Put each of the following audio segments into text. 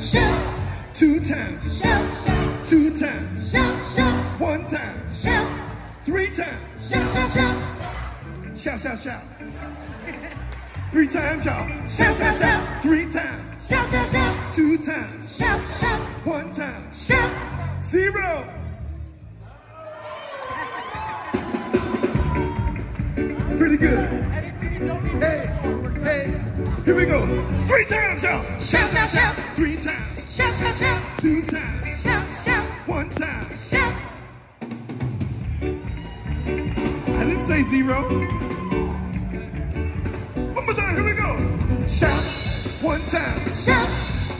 shout, two times, shout, shout, two times, shout, shout, one time, shout, three times, shout, shout, shout, shout, shout, shout. Three times, y'all. Shout, shout, shout. Three times, shout, shout, shout, two times, shout, shout, one time, shout. zero. Pretty good. Hey, hey, here we go. Three times, y'all. Shout, shout, shout, Three times, shout, shout, shout, two times, shout, shout, one time. shout. I didn't say zero. One more time, here we go. Shout, one time, Shout,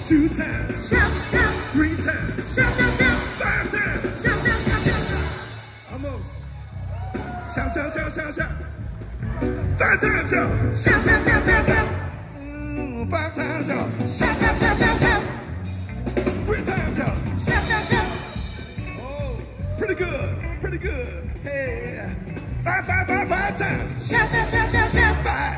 two times, shout, shout, three times, shout, shout, shout, five times. shout, shout, shout, shout. Almost. Shout, shout, shout, shout, shout. Five times, y'all. Shout, shout, shout, shout, shout. Five times, y'all. Shout, shout, shout, shout, shout. Three times, y'all. Shout, shout, shout. Oh, pretty good, pretty good. Hey, five, five, five, five times. Shout, shout, shout, shout, shout. Five,